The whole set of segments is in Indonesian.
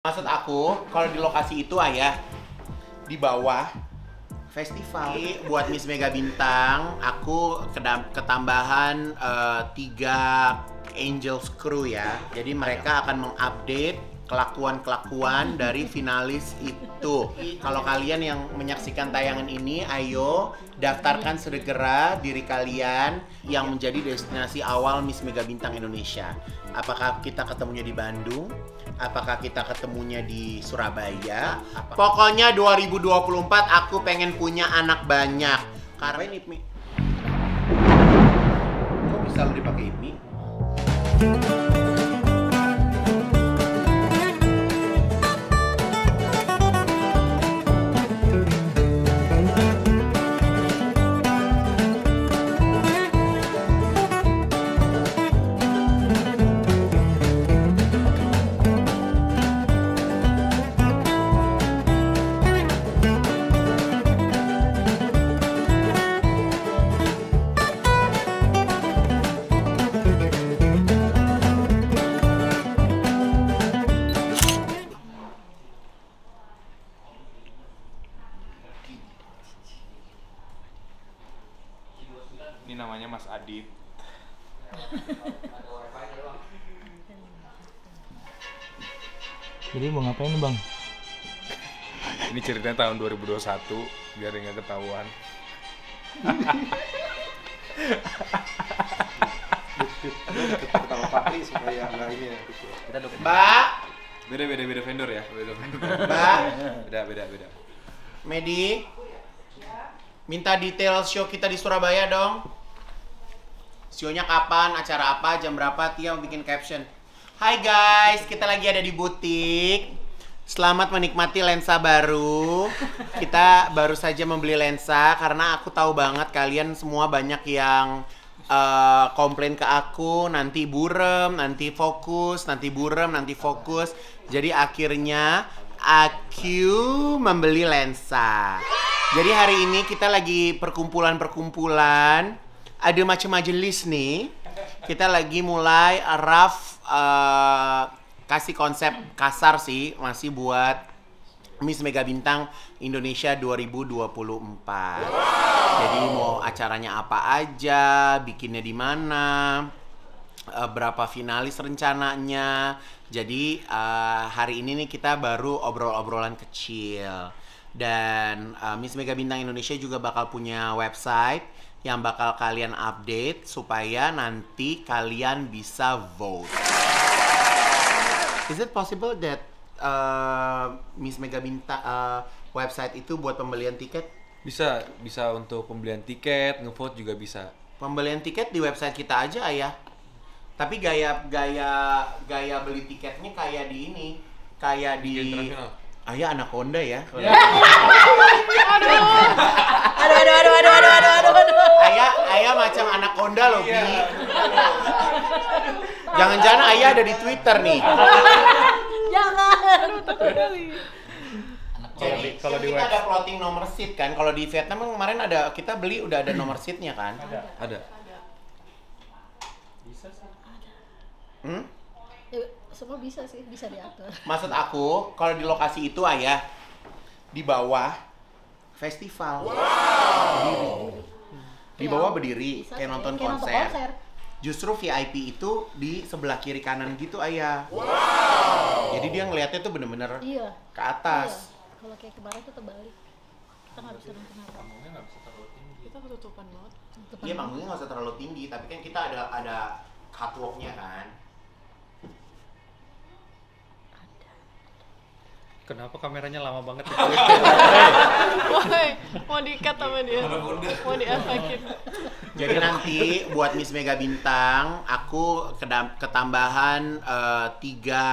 Maksud aku, kalau di lokasi itu ayah di bawah festival. Jadi, buat Miss Mega Bintang, aku ketambahan eh, tiga Angels Crew ya. Jadi mereka akan mengupdate kelakuan-kelakuan dari finalis itu. Kalau kalian yang menyaksikan tayangan ini, ayo daftarkan segera diri kalian yang menjadi destinasi awal Miss Mega Bintang Indonesia. Apakah kita ketemunya di Bandung? Apakah kita ketemunya di Surabaya? Pokoknya 2024 aku pengen punya anak banyak. Karena ini. Kok bisa lu dipakai ini? Ini ngapain bang? Ini ceritanya tahun 2021 biar nggak ketahuan. pertama kali supaya nggak ini ya Mbak, beda beda beda vendor ya beda vendor Mbak, beda beda beda Medi. Minta detail show kita di Surabaya dong. Show-nya kapan, acara apa, jam berapa, Tia mau bikin caption. Hai guys, kita lagi ada di butik. Selamat menikmati lensa baru. Kita baru saja membeli lensa karena aku tahu banget kalian semua banyak yang eh, komplain ke aku nanti burem, nanti fokus, nanti burem, nanti fokus. Jadi akhirnya aku membeli lensa. Jadi hari ini kita lagi perkumpulan-perkumpulan, ada macam majelis nih. Kita lagi mulai rough eh, kasih konsep kasar sih, masih buat Miss Mega Bintang Indonesia 2024. Jadi mau acaranya apa aja, bikinnya di mana, eh, berapa finalis rencananya. Jadi eh, hari ini nih kita baru obrol-obrolan kecil. Dan eh, Miss Mega Bintang Indonesia juga bakal punya website yang bakal kalian update supaya nanti kalian bisa vote. Is it possible that uh, Miss Mega Bintang uh, website itu buat pembelian tiket? bisa bisa untuk pembelian tiket ngevote juga bisa Pembelian tiket di website kita aja ayah. Tapi gaya gaya gaya beli tiketnya kayak di ini, kayak di. Ayah anaconda ya. Aduh, aduh, aduh, aduh, aduh, aduh, aduh, aduh. Ayah ayah macam anaconda loh, Bi. Jangan-jangan ayah ada di Twitter nih. Jangan. Jadi kalau di kita ada plotting nomor seat kan. Kalau di Vietnam kan kemarin ada kita beli udah ada nomor seatnya kan. ada Hmm? Ya, semua bisa sih, bisa diatur. Maksud aku, kalau di lokasi itu ayah di bawah festival. Berdiri. Di bawah berdiri Bisa kayak sih, nonton kayak konser. Justru VIP itu di sebelah kiri kanan gitu ayah. Jadi dia ngelihatnya tuh bener-bener Iya. ke atas. Iya. Kalau kayak kemarin tuh terbalik. Kita nggak bisa nonton apa. kita ketutupan banget Iya panggungnya nggak usah terlalu tinggi, tapi kan kita ada ada catwalknya kan. Kenapa kameranya lama banget? Woi, mau diikat sama dia mau diefekin Jadi nanti buat Miss Mega Bintang, aku kedam- ketambahan eh, tiga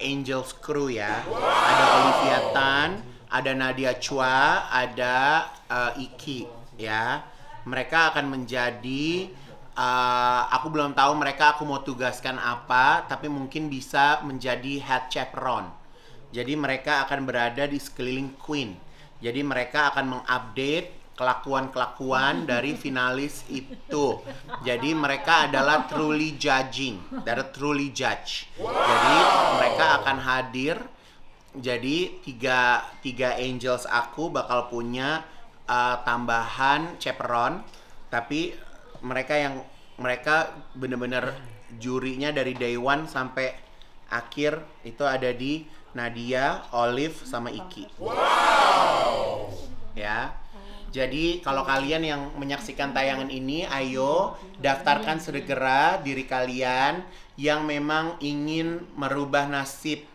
Angels Crew ya. Ada Olivia Tan, ada Nadia Chua, ada eh, Iki ya. Mereka akan menjadi eh, aku belum tahu mereka aku mau tugaskan apa, tapi mungkin bisa menjadi head chaperone. Jadi mereka akan berada di sekeliling Queen. Jadi mereka akan mengupdate kelakuan-kelakuan dari finalis itu. Jadi mereka adalah truly judging, dari truly judge. Jadi mereka akan hadir Jadi tiga tiga angels aku bakal punya uh, tambahan chaperon, tapi mereka yang mereka bener-bener jurinya dari day one sampai akhir itu ada di Nadia, Olive, sama Iki. Ya. Jadi kalau kalian yang menyaksikan tayangan ini, ayo daftarkan segera diri kalian yang memang ingin merubah nasib,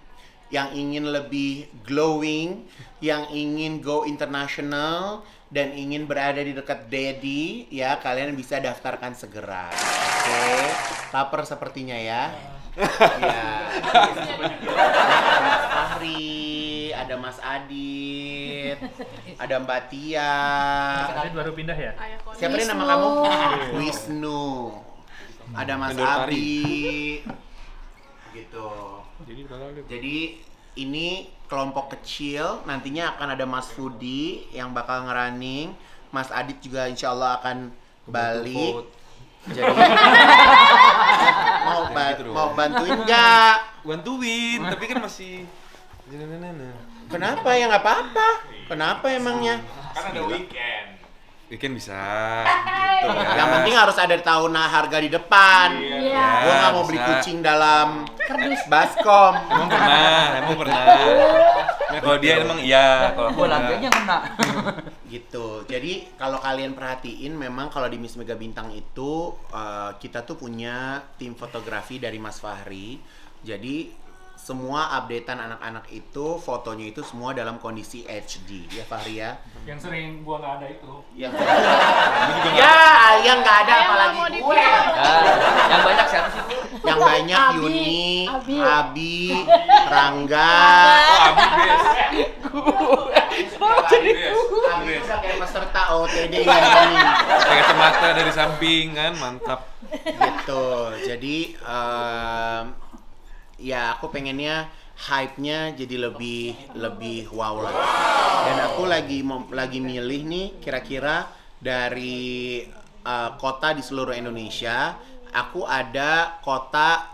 yang ingin lebih glowing, yang ingin go international dan ingin berada di dekat Daddy, ya kalian bisa daftarkan segera. Oke, lapar sepertinya ya. Ya. Fahri, ada Mas Adit, ada Mbak Tia. Adit baru pindah ya? Siapa nih nama kamu? Wisnu. Ada Mas Kendor. Abi. Gitu. Jadi Jadi ini kelompok kecil, nantinya akan ada Mas Fudi yang bakal ngerunning. Mas Adit juga insya Allah akan balik. Jadi mau ba- gitu mau bantuin nggak? Bantuin, tapi kan masih Kenapa ya nggak apa-apa? Kenapa emangnya? Kan ada weekend. Weekend bisa. Gitu ya. Yang penting harus ada tahu nah harga di depan. Iya. Gua nggak mau beli bisa. kucing dalam baskom. Emang pernah, emang pernah. Nah, kalau dia emang iya, kalau aku Gua lagi aja kena. gitu. Jadi kalau kalian perhatiin memang kalau di Miss Mega Bintang itu eh, kita tuh punya tim fotografi dari Mas Fahri. Jadi semua updatean anak-anak itu fotonya itu semua dalam kondisi HD ya Fahri ya. Yang sering gua nggak ada itu. Yang ya, yang nggak ada Ayah apalagi gue. dipilih. Ya, yang banyak siapa sih? Yang banyak Abi, Yuni, Abi. Abi, Rangga. Oh, Abi best. Abi udah kayak peserta OTD ini. Pakai kacamata dari samping kan, mantap. gitu jadi em, ya aku pengennya hype-nya jadi lebih lebih wow lagi. Dan aku lagi lagi milih nih kira-kira dari eh, kota di seluruh Indonesia aku ada kota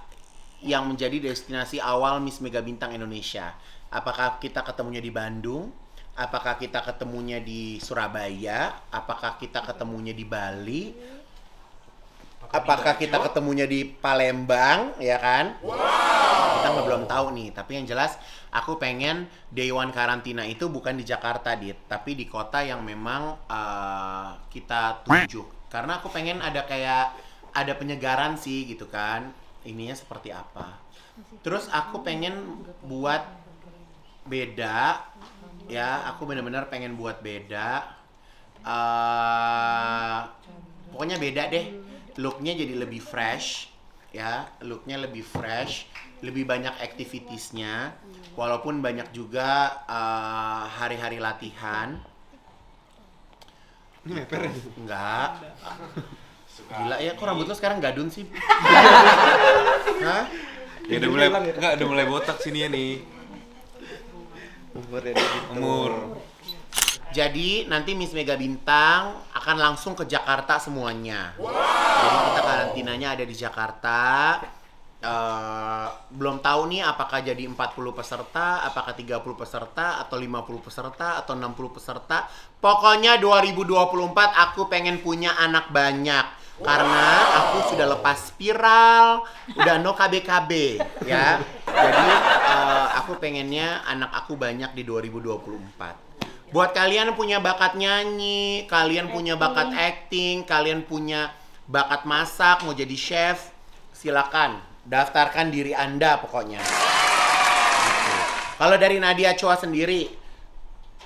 yang menjadi destinasi awal Miss Mega Bintang Indonesia. Apakah kita ketemunya di Bandung? Apakah kita ketemunya di Surabaya? Apakah kita ketemunya di Bali? Apakah kita ketemunya di Palembang ya kan? Kita nggak belum tahu nih. Tapi yang jelas aku pengen day one karantina itu bukan di Jakarta dit. Tapi di kota yang memang eh, kita tuju. Karena aku pengen ada kayak ada penyegaran sih gitu kan. Ininya seperti apa. Terus aku pengen buat beda. Ya aku bener-bener pengen buat beda. Eh pokoknya beda deh. Looknya jadi lebih fresh ya. Looknya lebih fresh lebih banyak activitiesnya walaupun banyak juga eh, hari-hari latihan Ini meper ya? enggak gila ya kok rambut lo sekarang gadun sih Hah? Ya udah mulai enggak udah mulai botak sini ya nih. Umur. Jadi nanti Miss Mega Bintang akan langsung ke Jakarta semuanya. Jadi kita karantinanya ada di Jakarta. Eh, belum tahu nih apakah jadi 40 peserta, apakah 30 peserta, atau 50 peserta, atau 60 peserta. Pokoknya 2024 aku pengen punya anak banyak. Karena aku sudah lepas spiral, udah no KBKB ya. Jadi eh, aku pengennya anak aku banyak di 2024. Buat kalian punya bakat nyanyi, kalian punya bakat acting, kalian punya bakat masak, mau jadi chef, silakan daftarkan diri Anda pokoknya. Gitu. Kalau dari Nadia Choa sendiri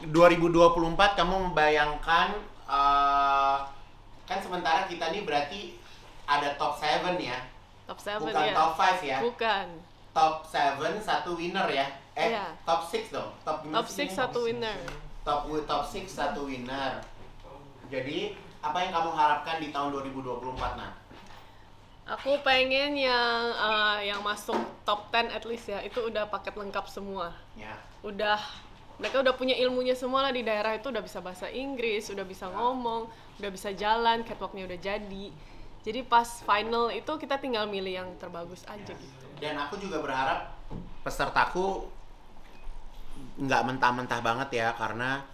2024 kamu membayangkan eh, kan sementara kita nih berarti ada top 7 ya. Top 7 Bukan ya. top 5 ya. Bukan. Top 7 satu winner ya. Eh, Iya. top 6 dong. Top, Top sih 6 ini? satu winner. top top 6 satu winner. Jadi, apa yang kamu harapkan di tahun 2024 nah? Aku pengen yang eh, yang masuk top 10 at least ya. Itu udah paket lengkap semua. Ya. Udah mereka udah punya ilmunya semua lah di daerah itu udah bisa bahasa Inggris, udah bisa ngomong, udah bisa jalan, catwalknya udah jadi. Jadi pas final itu kita tinggal milih yang terbagus aja gitu. Dan aku juga berharap pesertaku nggak mentah-mentah banget ya karena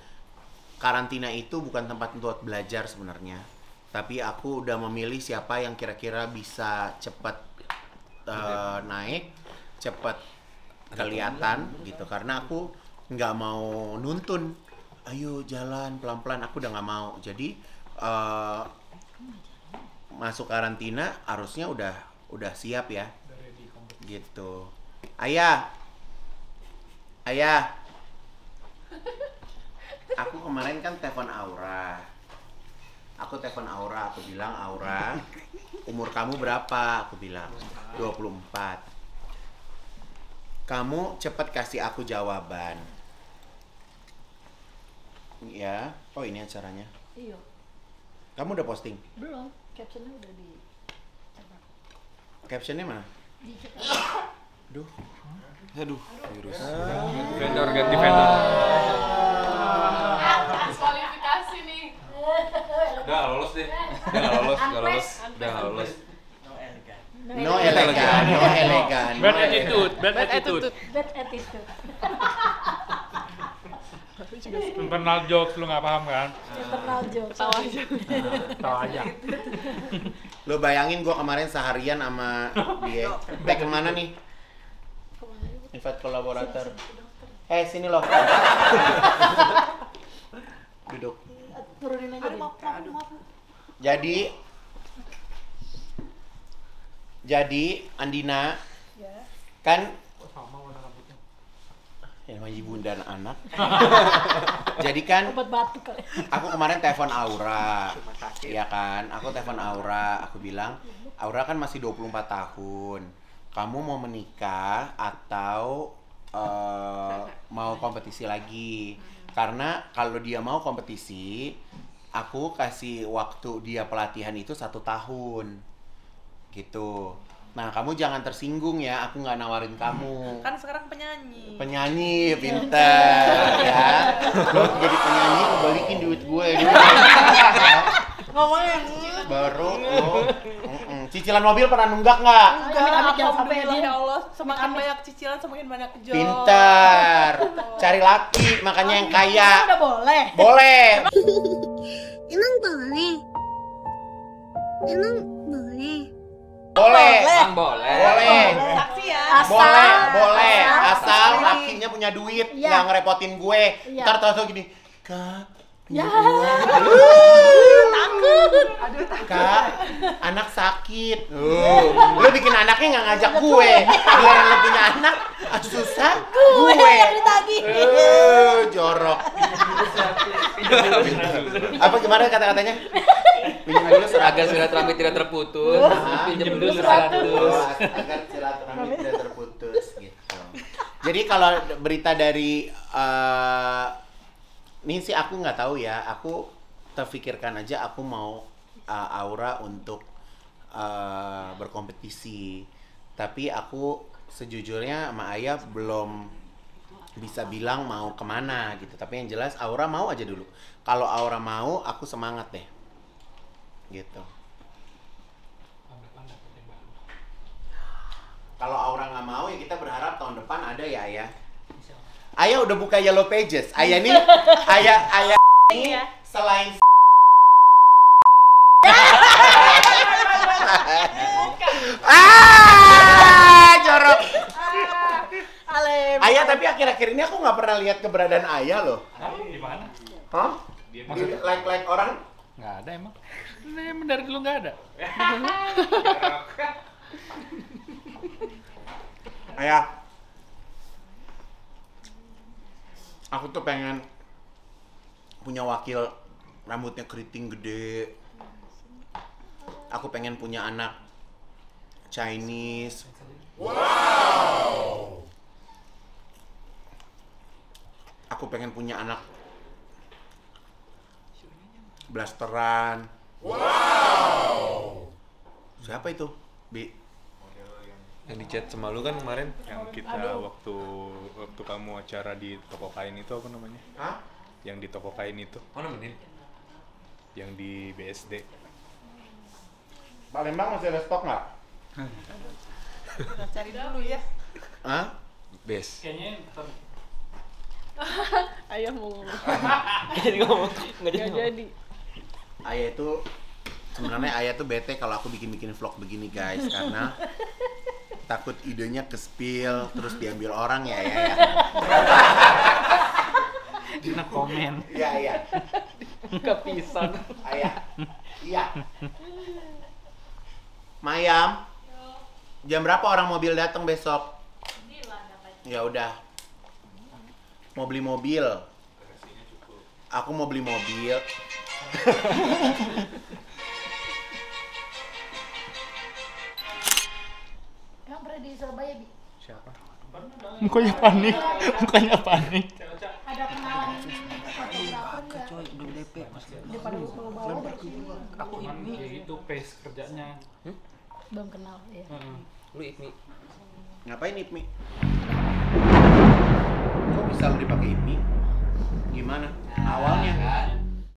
karantina itu bukan tempat untuk belajar sebenarnya. Tapi aku udah memilih siapa yang kira-kira bisa cepat eh, naik, cepat kelihatan gitu. Karena aku nggak mau nuntun, ayo jalan pelan-pelan. Aku udah nggak mau. Jadi eh, masuk karantina harusnya udah udah siap ya. Gitu. Ayah, ayah. Aku kemarin kan telepon Aura. Aku telepon Aura, aku bilang Aura, umur kamu berapa? Aku bilang 24. Kamu cepet kasih aku jawaban. Ya, oh ini acaranya. Iya, Kamu udah posting? belum. Captionnya udah di Captionnya mana? Duh. Aduh, virus. Vendor ganti vendor. Diskualifikasi nih. Udah nggak lolos nggak lolos, nggak lolos. Udah nggak lolos. No elegan, no elegan. no Bad attitude, bad attitude. attitude. bad attitude. Internal jokes lu nggak paham kan? Internal jokes. Tahu aja. Tahu aja. Lo bayangin gua kemarin seharian sama dia. Tag ke mana nih? Invite kolaborator. Eh sini loh. Duduk. Turunin aja. deh. Jadi jadi Andina Ya. kan ya namanya ibu dan anak. jadi kan Obat batuk kali. aku kemarin telepon Aura. Iya kan? Aku telepon Aura, aku bilang, "Aura kan masih 24 tahun. Kamu mau menikah atau eh, mau kompetisi lagi?" Karena kalau dia mau kompetisi, aku kasih waktu dia pelatihan itu satu tahun. Gitu. Nah, kamu jangan tersinggung ya, aku nggak nawarin kamu Kan sekarang penyanyi. penyanyi pinter ya lo jadi penyanyi balikin duit gue dulu ya. Ngomongnya baru Mm-mm. cicilan mobil pernah nunggak nggak sampai alhamdulillah ya Allah. Semakin banyak cicilan, semakin banyak job. pinter cari laki makanya yang kaya Udah boleh. boleh Emang boleh? Emang boleh? boleh Bang boleh. boleh Saksi ya. Asal. boleh boleh Asal. asal lakinya punya duit Iya. nggak ngerepotin gue Iya. ntar tahu gini kak Ya. Kak, anak sakit. Uh, lu bikin anaknya nggak ngajak gue. Biar lu punya anak, ah, susah. Gue. yang ditagih. Uh, jorok. Apa gimana kata-katanya? Pinjam dulu Agar seratus. silaturahmi tidak terputus, pinjam dulu Oh, 100. agar silaturahmi tidak terputus gitu. Jadi kalau berita dari eh, ini sih aku nggak tahu ya. Aku terfikirkan aja aku mau eh, Aura untuk eh, berkompetisi. Tapi aku sejujurnya sama Ayah belum bisa bilang mau ke mana gitu. Tapi yang jelas Aura mau aja dulu. Kalau Aura mau, aku semangat deh. Gitu. Kalau Aura nggak mau ya kita berharap tahun depan ada ya Ayah. Ayah udah buka Yellow Pages. Ayah nih, Ayah Ayah ini selain ah jorok. Ale. Ayah tapi akhir-akhir ini aku nggak pernah lihat keberadaan Ayah loh. Di mana? Hah? Like like orang? Nggak ada emang. Ini emang dari dulu nggak ada. Ayah. Aku tuh pengen punya wakil rambutnya keriting gede. Aku pengen punya anak Chinese. Wow. Aku pengen punya anak blasteran. Wow. Siapa itu? Bi. Yang di chat sama lu kan kemarin Yang kita waktu waktu kamu acara di toko kain itu apa namanya? Hah? Yang di toko kain itu, Oh nemenin yang di BSD. Palembang masih ada stok nggak? Cari dulu ya. Hah? Bes Kayaknya Ayah mau ngomong. Nggak jadi ngomong. Jadi Gak jadi. Ayah itu sebenarnya ayah tuh bete kalau aku bikin-bikin vlog begini guys karena takut idenya ke spill terus diambil orang ya ya ya. Dina komen. Iya iya. Kepisan. Ayah. Iya. Mayam. Jam berapa orang mobil datang besok? Ya udah. Mau beli mobil. Aku mau beli mobil. Surabaya, Bi? Siapa? Mukanya panik. Mukanya panik. Ada kenalan fotografer nggak? Coy, udah DP. Bersini. Aku ini. Gitu pace kerjanya. Belum kenal, ya. Heeh. Lu Ibni. Ngapain Ipmi? Kok bisa lu dipakai Ipmi? Gimana? Awalnya?